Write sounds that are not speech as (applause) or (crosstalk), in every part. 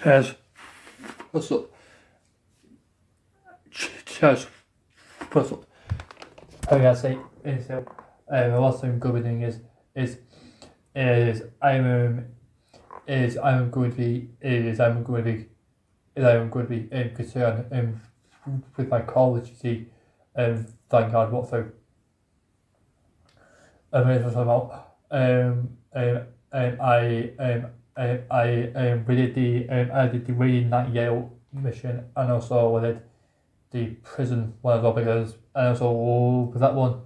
Cheers. What's up? Ch- Cheers. What's up? Oh yeah, say is uh, um, what I'm going to be doing is is is I'm um, is I'm going to be is I'm going to be is I'm going to be um, concerned um, with my college. You see, um, thank God what so. Um, it's about um um um I um um, I um, did the um, I did the reading that Yale mission and also we did the prison one as well because and also with that one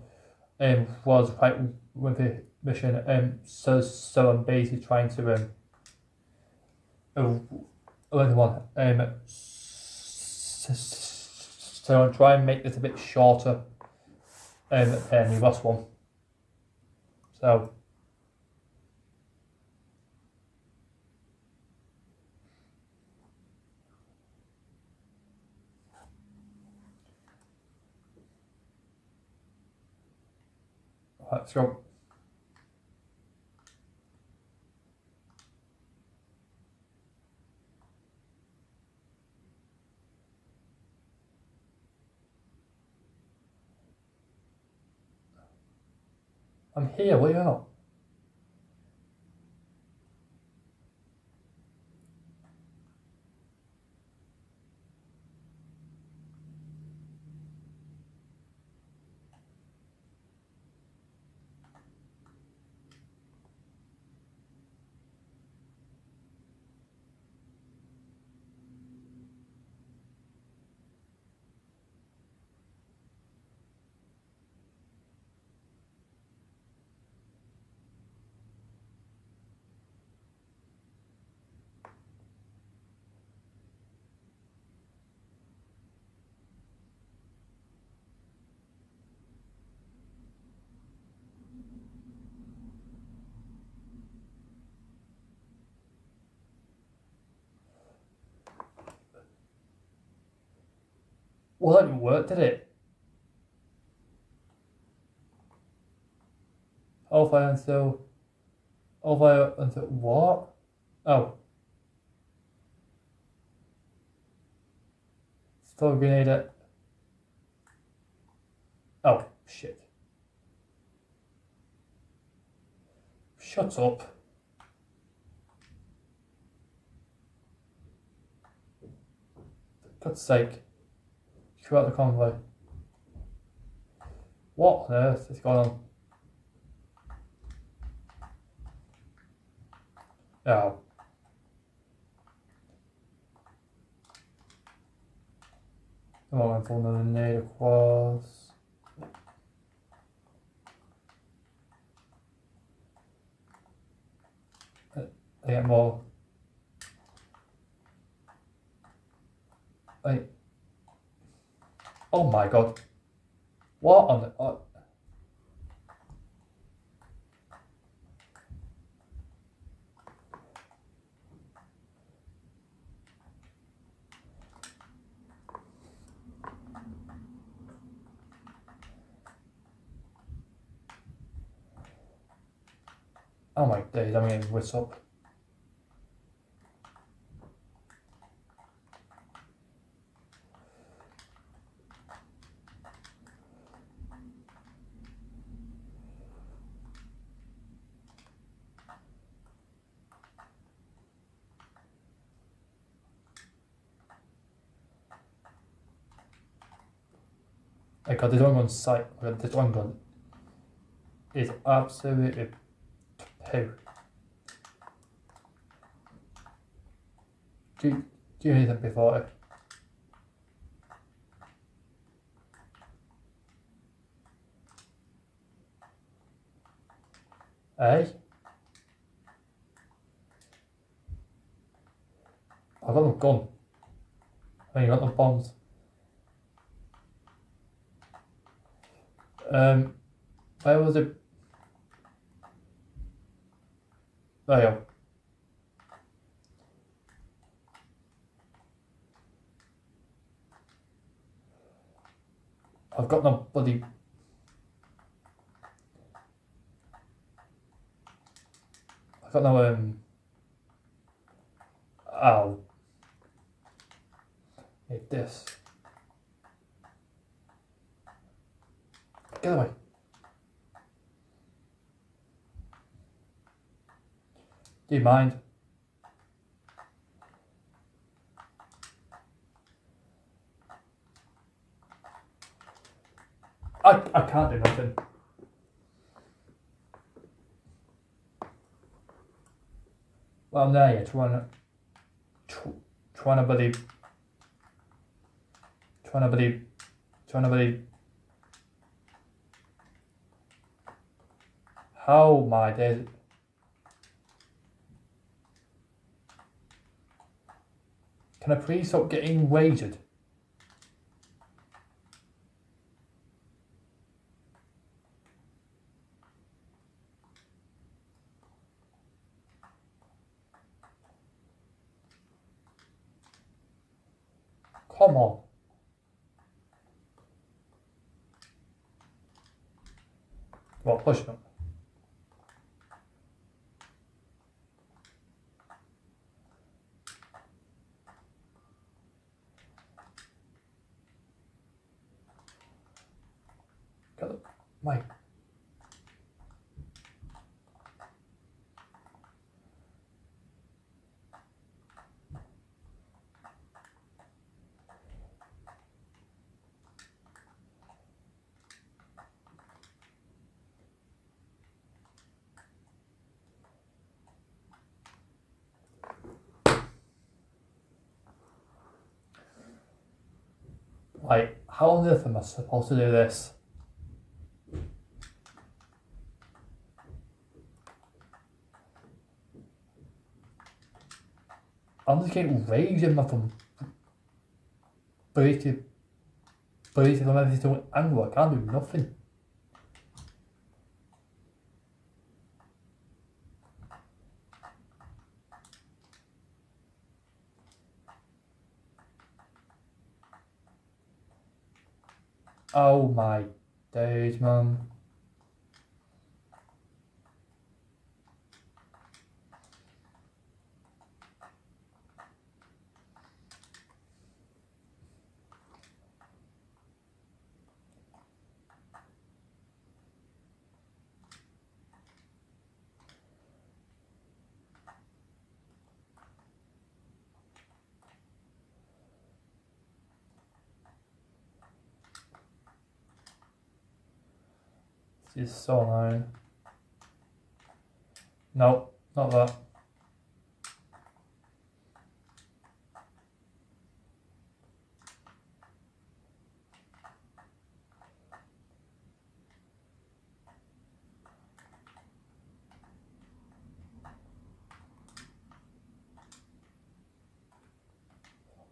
um was quite with the mission um so so I'm basically trying to um uh, another one um so I'm trying to make this a bit shorter um than the last one. So let's go I'm here, where you at? Well, that didn't work, did it? All fire until. All fire until. What? Oh. Throw a grenade at. Oh, shit. Shut up. For God's sake. Throughout the convoy. What on earth is going on? Oh. I'm pulling another nade across. Uh, I get more. Wait. Oh my god. What on the. Uh, oh my days, I'm getting whipped up. I got this one on site. I got this one gun. Is absolutely poo. Do do you hear them before? Eh? I've got no gun. I mean, you got no bombs. Um, where was it? There you go. I've got no bloody. I've got no um. Oh, Hit this. Get away. Do you mind? I, I can't do nothing. Well, now you're trying to, tr- trying to believe, trying to believe, trying to believe. How my days. Can I please stop getting wagered? Come on. Well, push them. How on earth am I supposed to do this? I'm just getting rage in my thumb. Breathing. Breathing from everything angle. I can't do nothing. Oh my days, mum. Is so annoying. No, not that.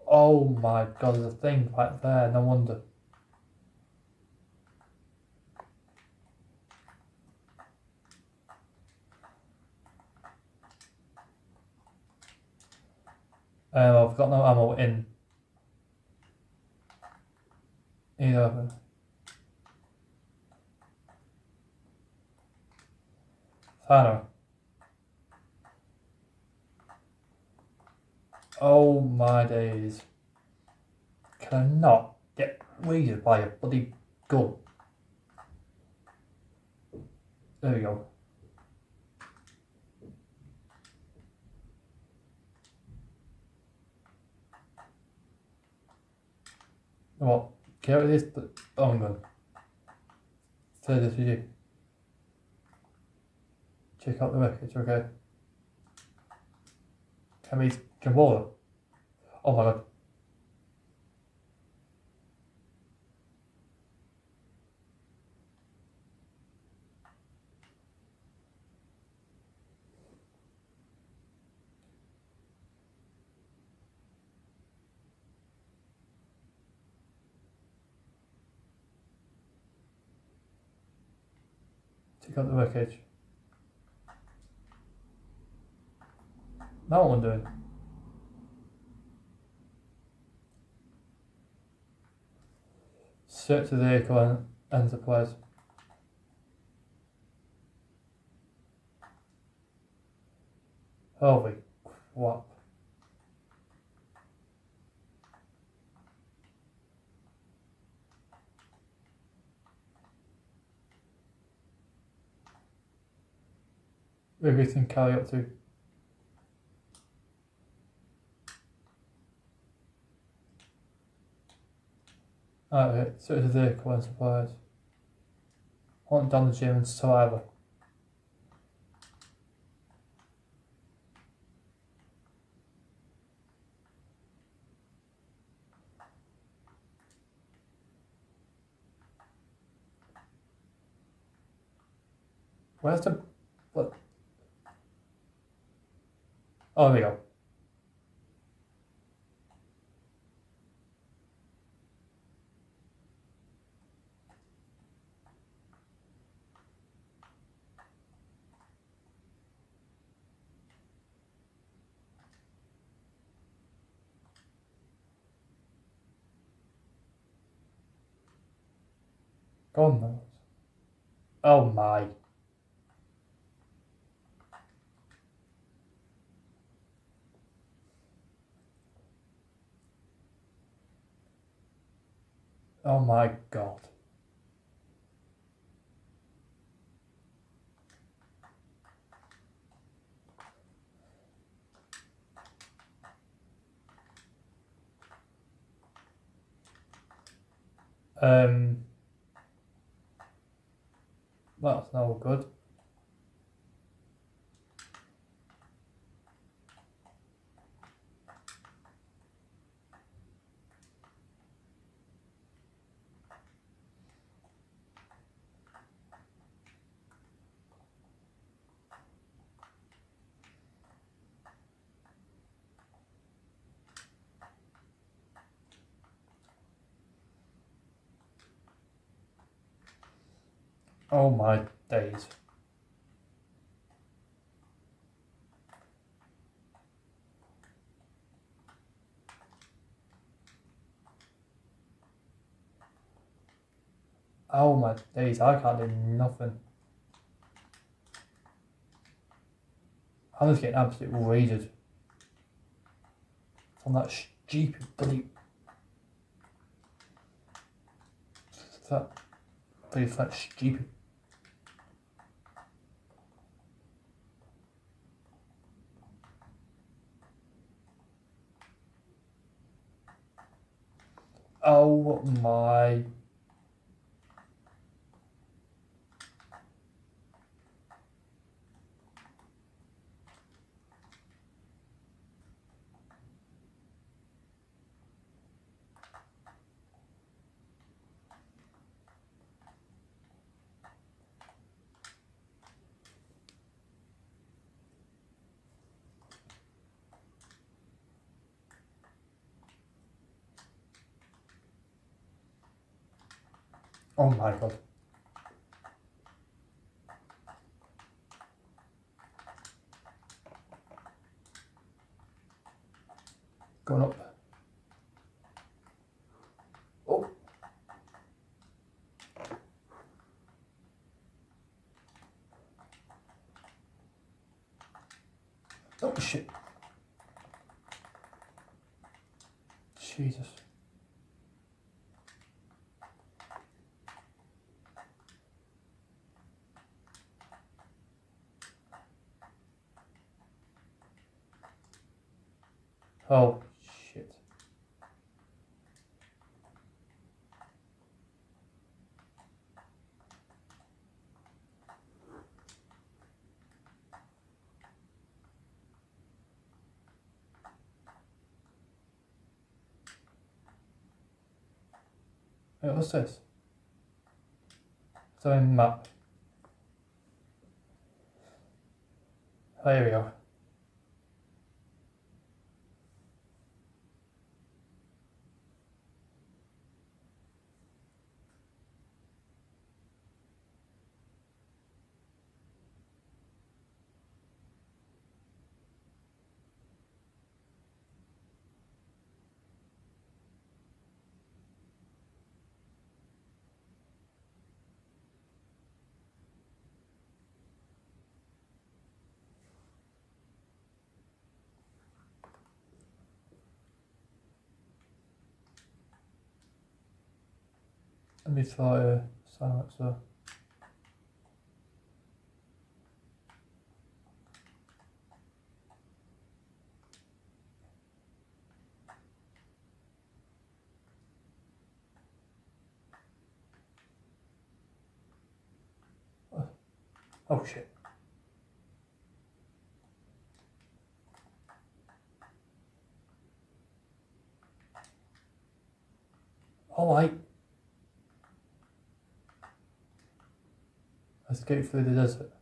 Oh my god, there's a thing right there, no wonder. Um, I've got no ammo in either of them. Thanos. Oh my days. Can I not get weighted by a bloody gun? There we go. What? Get this, oh, I'm going. Say this with you. Check out the wreckage, okay? Can we can roll? Oh my god. Out the wreckage. Now what I'm doing. Search the vehicle and, and supplies. Holy crap. Think Callie up to? Alright, so a vehicle and supplies. Haven't done the until ever. Where's the what? Oh, there we go. God knows. Oh my. Oh my god. Um, well, that's no good. Oh my days. Oh my days, I can't do nothing. I'm just getting absolutely raided from that stupid bloody that that stupid Oh my. Oh my god. Going up. Oh. Oh shit. Jesus. Oh, shit. Wait, what's this? So map. Oh, here we go. Let me try uh, a silence. Oh, oh shit. All right. Go through the desert.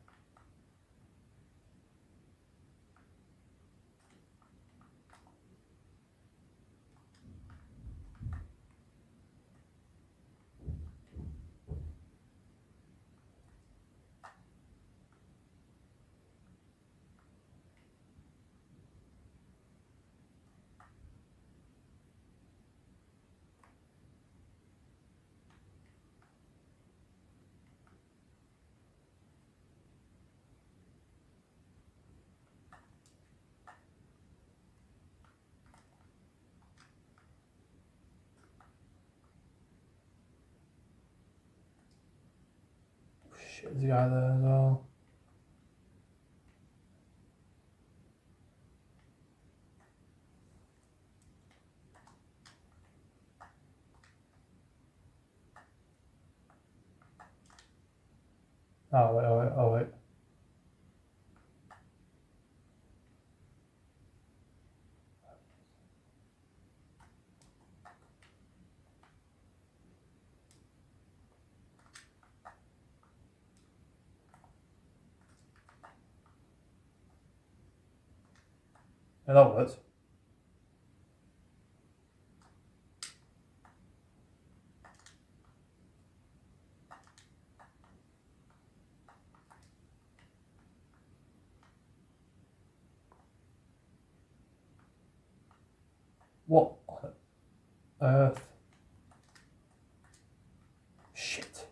A guy there as well. Oh wait, oh wait, oh wait. Yeah, that works. What earth? Shit.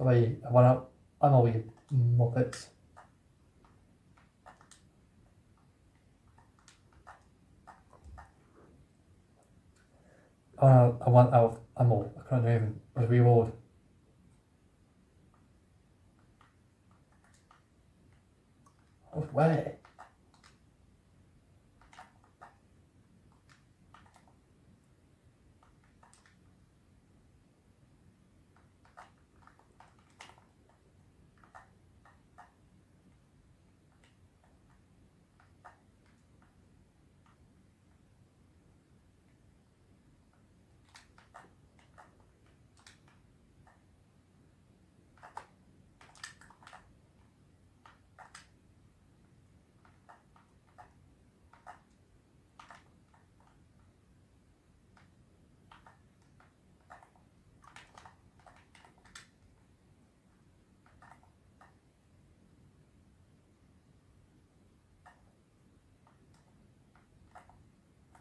Sorry, I went out. I'm all you muppets. Uh, I went out of ammo. I couldn't even a reward. Oh, where?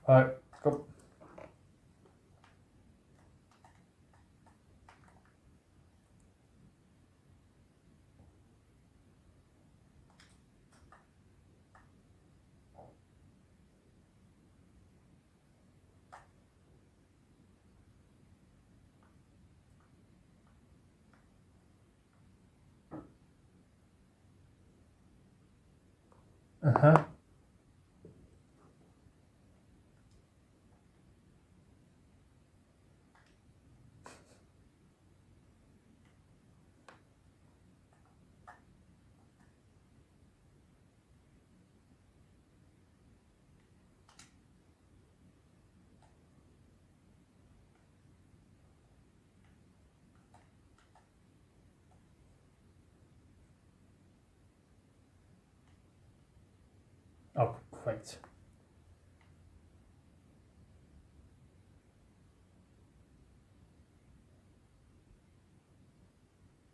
Alright, let's go. Uh-huh. Oh, great.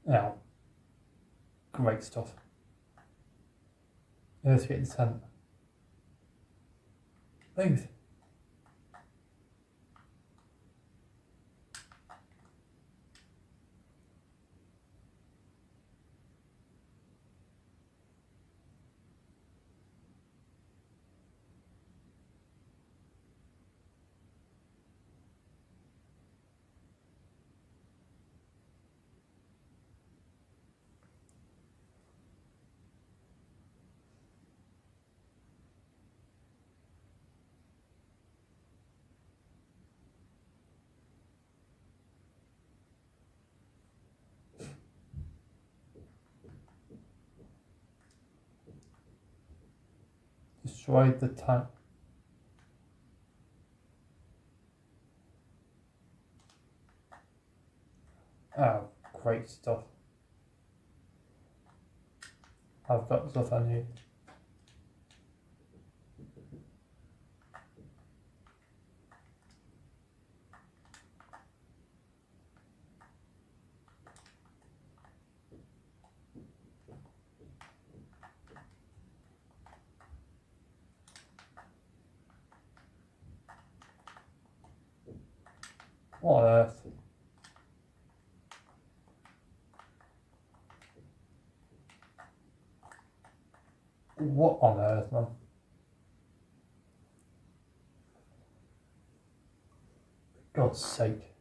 Yeah. Great stuff. Let's get this hand. Move. The tank. Oh, great stuff. I've got stuff I need. What on earth? What on earth, man? God's sake.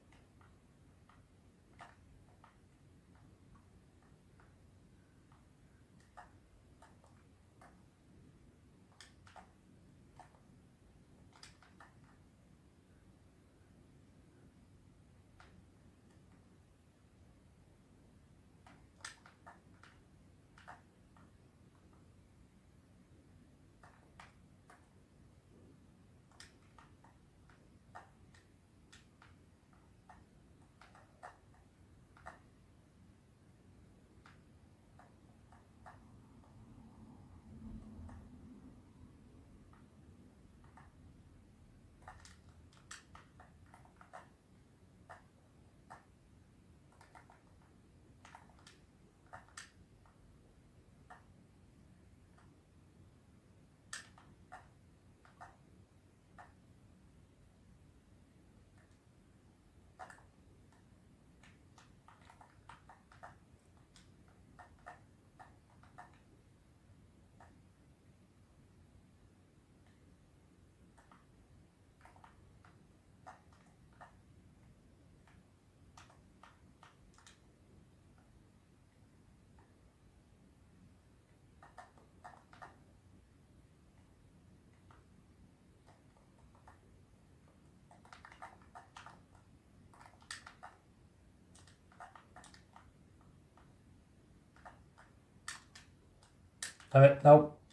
Damn it, no.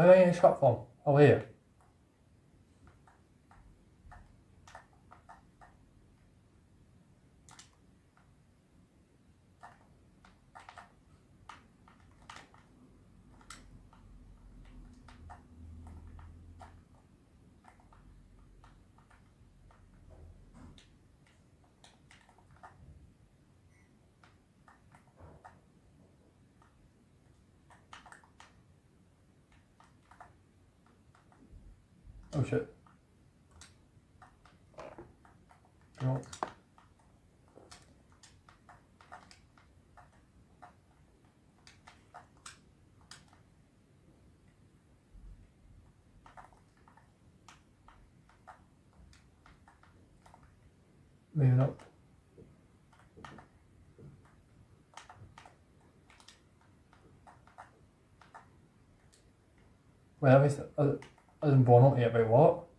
Where are you getting shot from? Oh, here. Oh shit. No. Moving up. Wait, have I, oh, up yet, wait, what?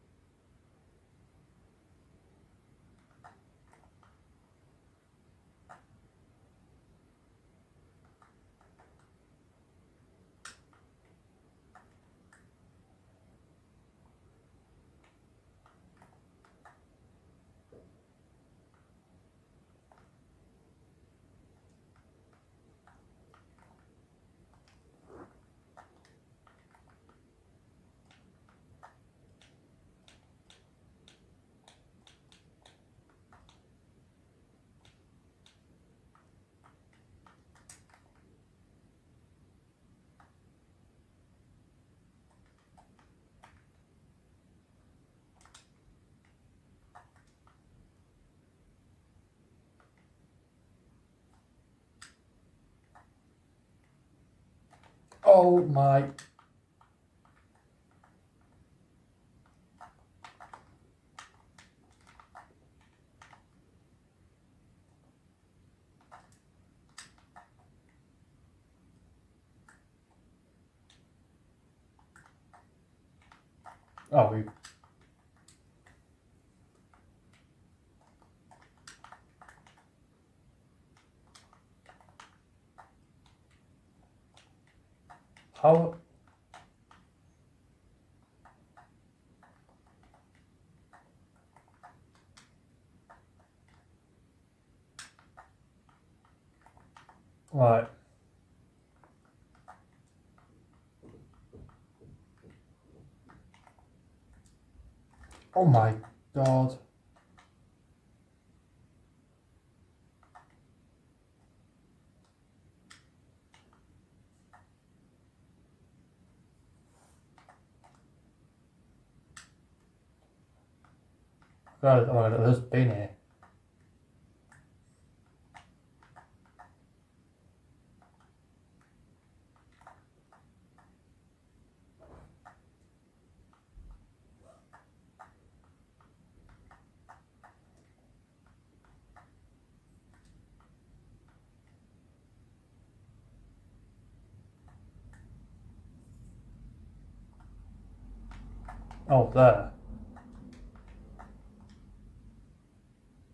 Oh my. Oh, we How Right. Oh my god. God, oh there's been here. Oh, there.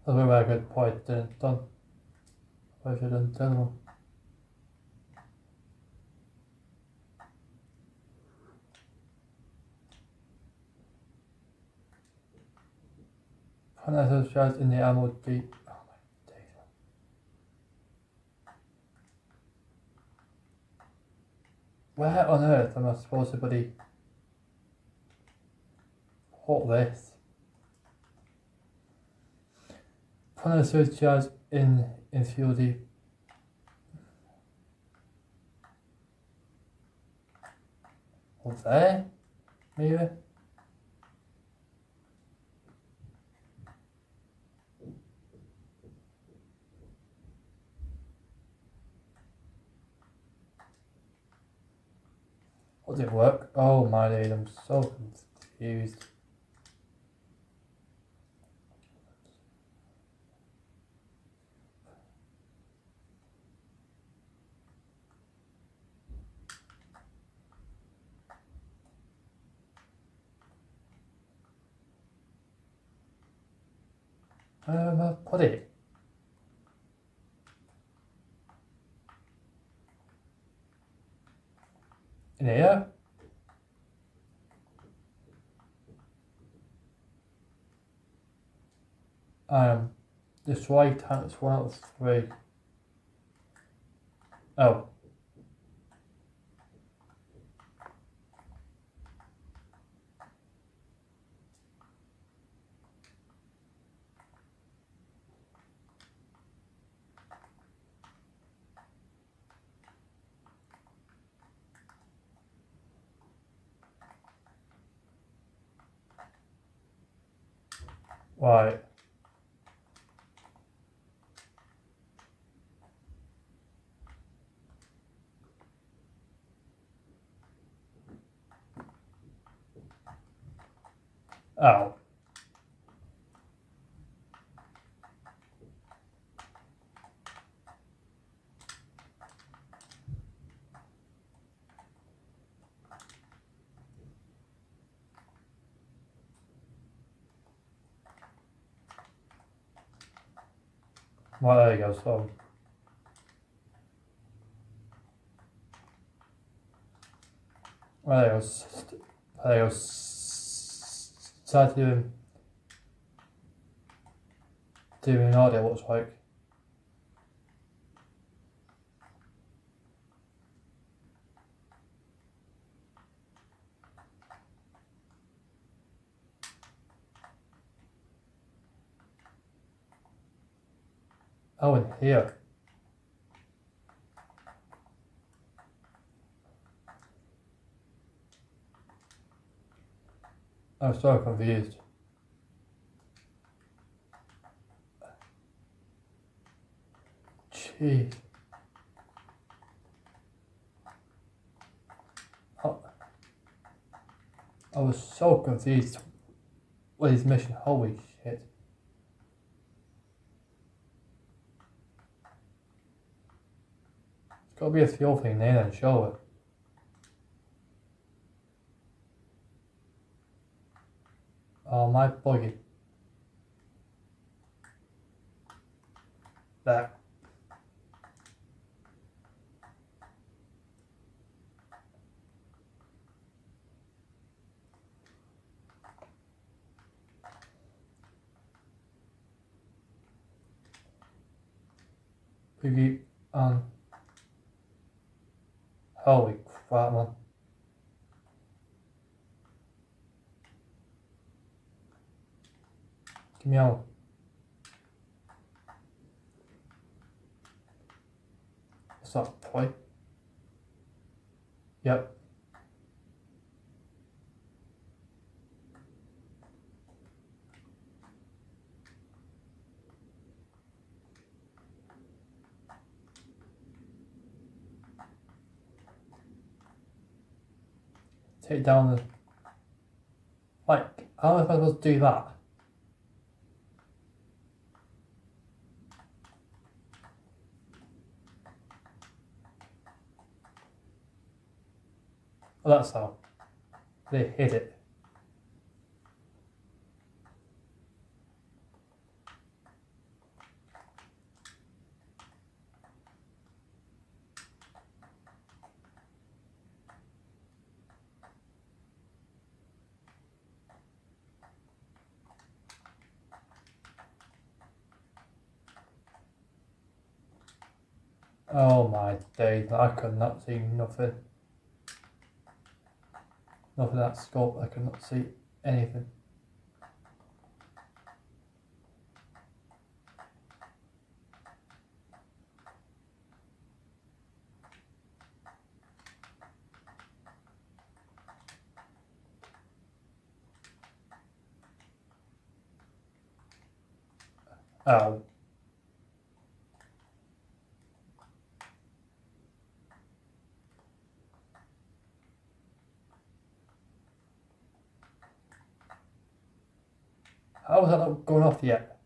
That's a very good point. Didn't done. I should have done one. Unnecessary shots in the ammo. Oh my. Where on earth am I supposed to bloody put this? Unnecessary shots in in deep. Or there? Maybe? What did it work? Oh my days, I'm so confused. Um, uh, put it. In here? Um, destroy tanks one out of three. Oh. Right. Oh. Well, there you go. So, well, there you go. St- There you go. S- Start doing doing audio. Looks like. Oh, and here. I'm so confused. Gee. Oh. I was so confused with his mission. Holy thing there then, surely. Oh, my buggy. There. Preview on. Holy crap, man. Give me out. What's that, toy? Yep. Take down the... Like, how am I supposed to do that? Oh, that's how. They hit it. Oh my days, I could not see nothing. Nothing that scope, I could not see anything. Oh. How is that not going off yet?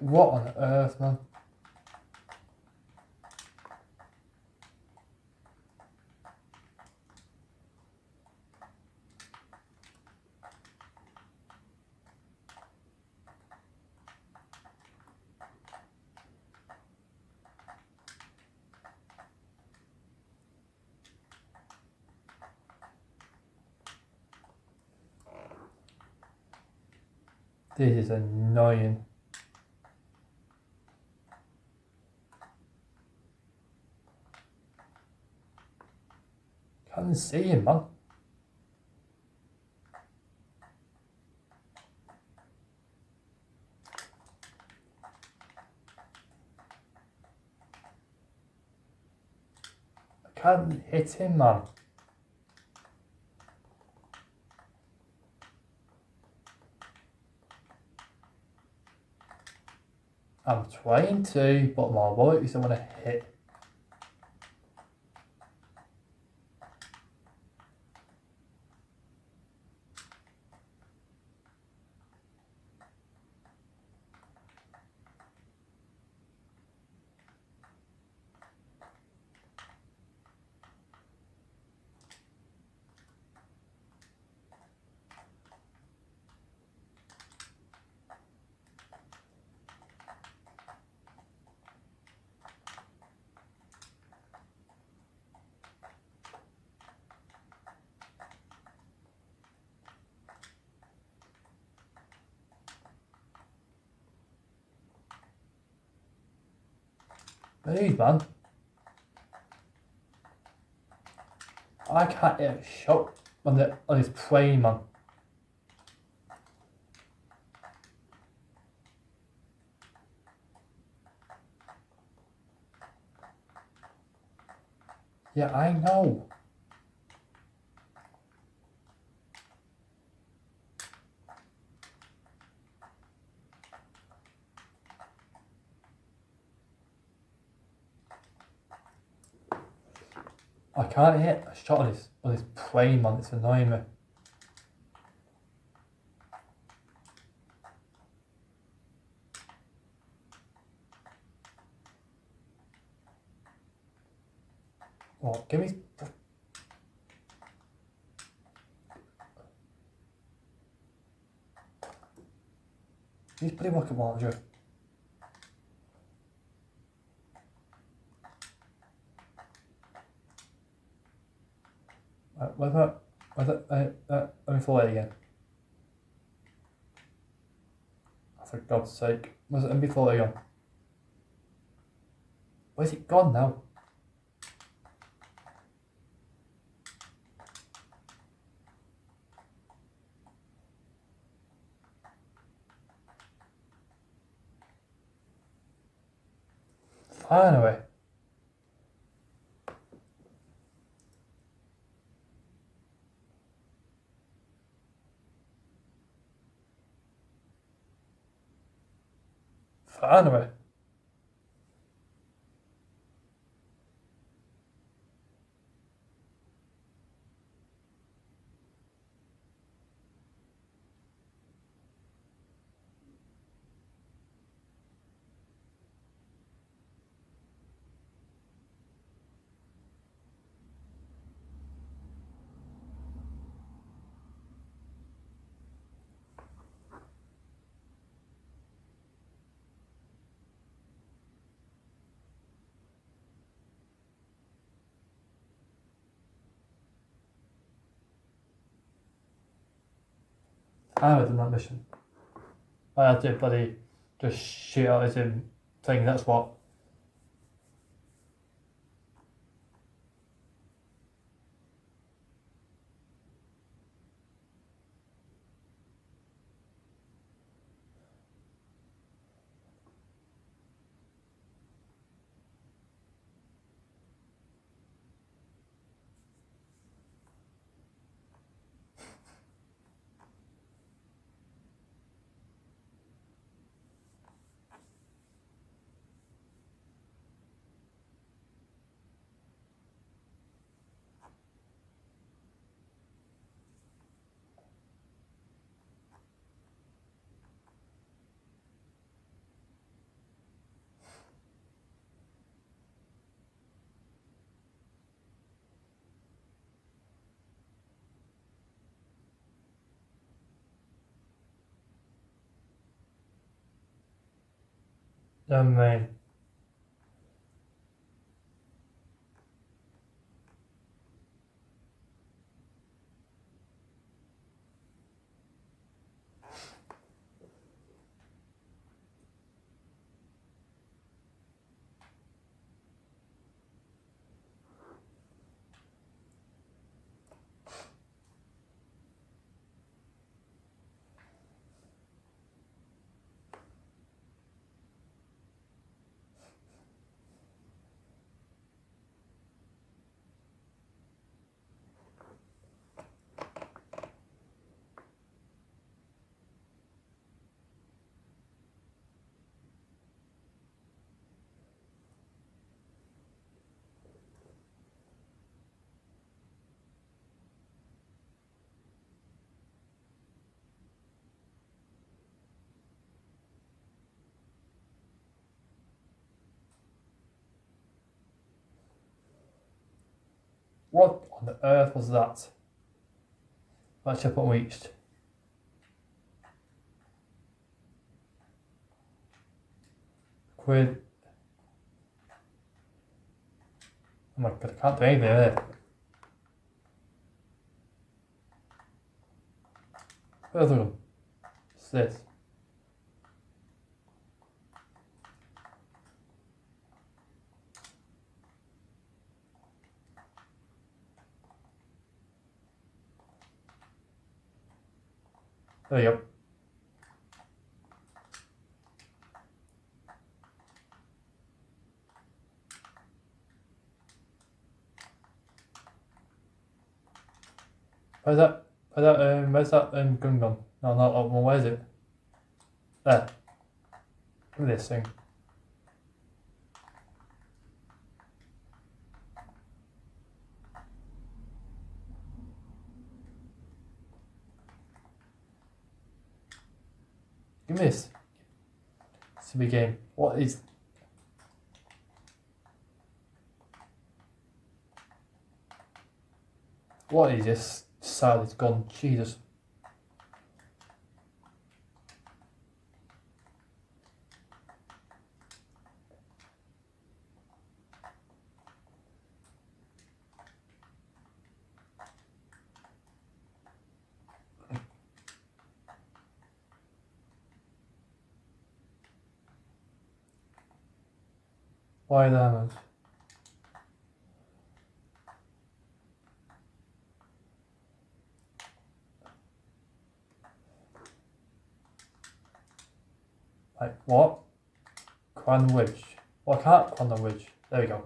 What on earth, man? This is annoying. Can't see him, man. I can't hit him, man. I'm trying to, but my is I want to hit. Move, man. I can't a shot on the on his plane, man. Yeah, I know. I can't hit a shot on this on this plane man, it's annoying me. What? Give me. He's pretty much a manager. What about, what about, uh, uh, let me follow it again. For God's sake, was it MB follow again? Where's it gone now? Finally. Finally. I haven't done that mission. I had to bloody just shoot out his him thing, that's what. Oh What on the earth was that? That checkpoint reached. Quid. Oh my god, I can't do anything there. Other one. What's this? You go. Where's that? Where's that? Um, where's that um, gun gone? No, not that one. Where is it? There. Look at this thing. This. Silly game. What is... What is this? Sad it's gone. Jesus. Diamonds? Like what? Well, I can't Cranwich. There we go.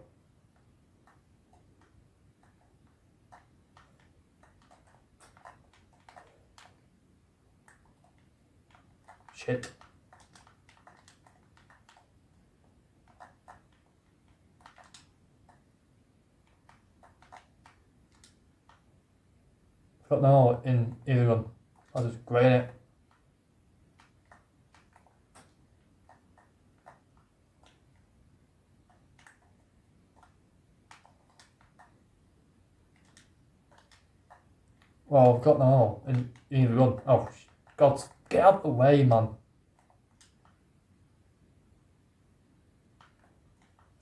Shit. Got no in either one. I'll just grade it. Well, I've got no hole in either one. Oh, God, get out the way, man.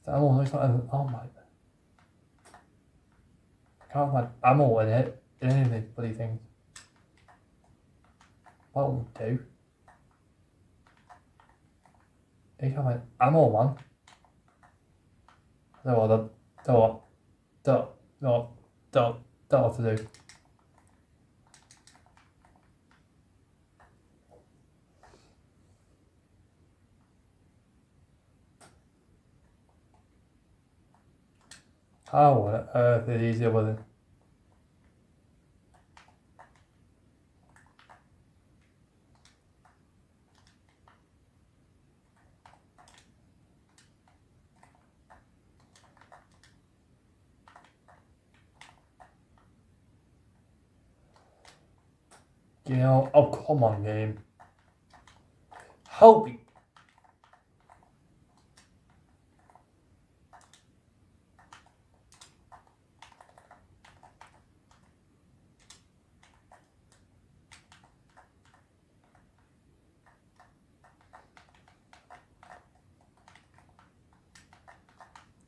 Oh, it's not, oh my. I can't find ammo in it any of these bloody things. What will do? You can find ammo one. What the so what don't no don't don't have to do. How on earth is easier with it? You know, oh come on, game. Help me.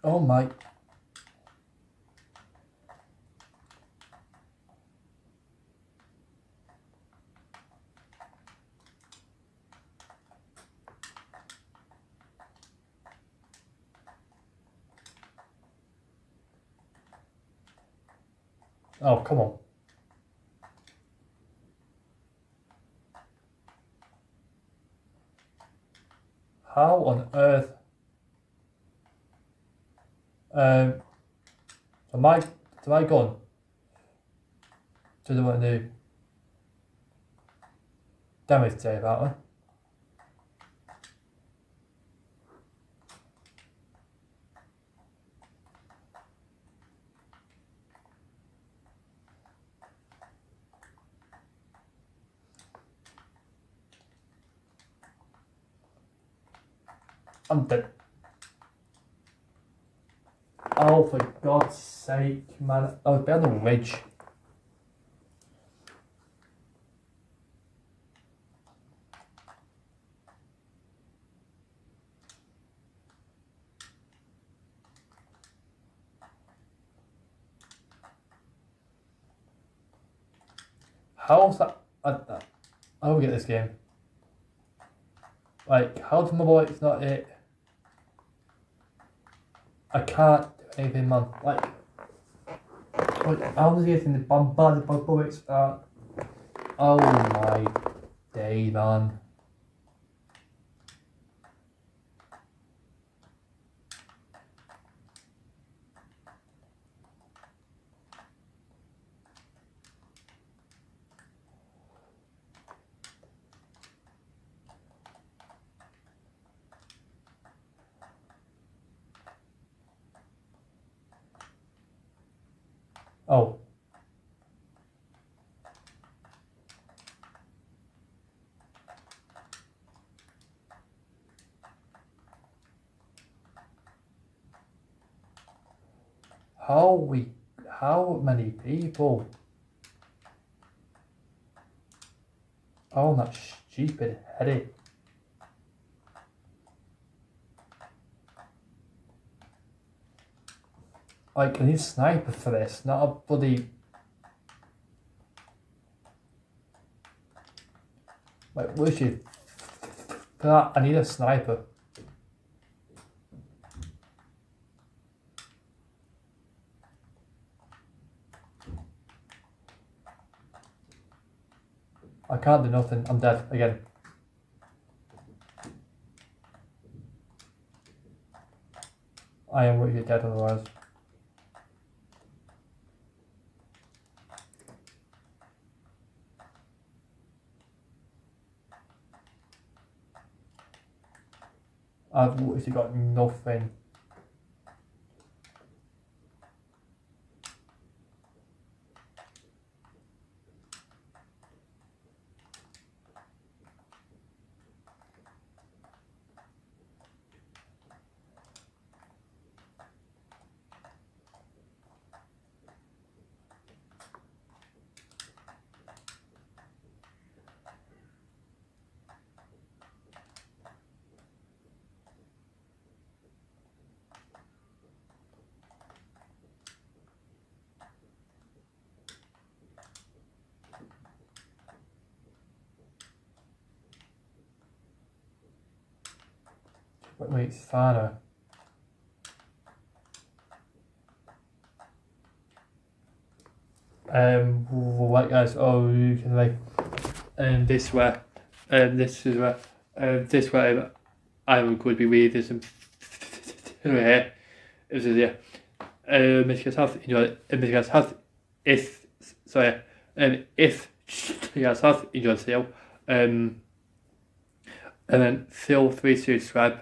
Oh my. Oh, come on. How on earth? Um, am I, am I gone? To the one new damage today about it. I'm dead. Oh, for God's sake, man. Oh, I was better than Ridge. How's that? Uh, uh, I, I don't get this game. Like, how to my boy, it's not it. I can't do anything, man. Like, like I was getting bombarded by bullets. Uh, oh my day, man. Oh. How we, how many people Oh, that stupid headache. Like, I need a sniper for this, not a bloody... Like, where's you? For that, I need a sniper. I can't do nothing. I'm dead again. I am really dead otherwise. I've literally got nothing. Wait, Thana. Um, what guys? Oh, you can like, um, this way, um, this is where, um, this way. I'm going to be with this and. (laughs) This is yeah. Um, Michigan's health, you know, Michigan's health. If sorry, um, if (laughs) Michigan's health, enjoy the sale. Um, and then feel free to subscribe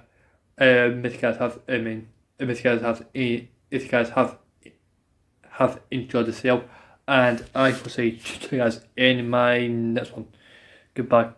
um, guys have, I mean, guys have, if guys have, have enjoyed the sale, and I will see you guys in my next one. Goodbye.